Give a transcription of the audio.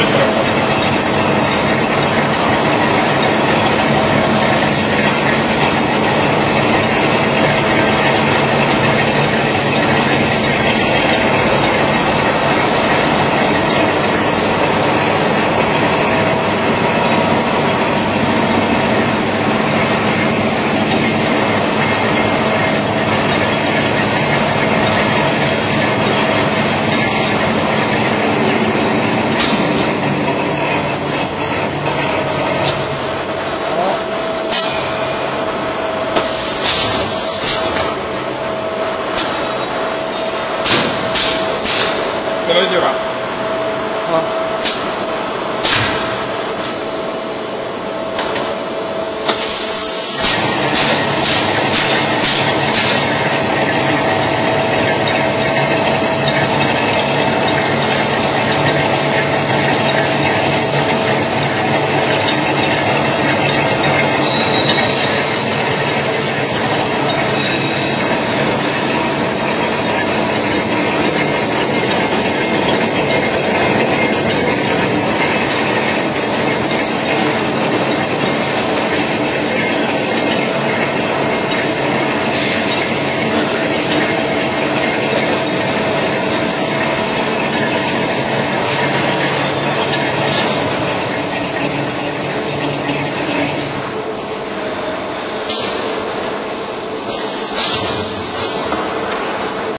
Thank you. が。あ